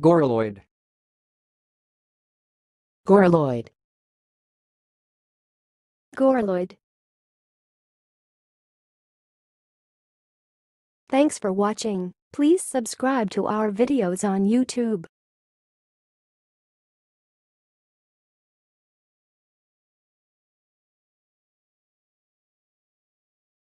Goraloid. Goraloid. Goraloid. Thanks for watching. Please subscribe to our videos on YouTube.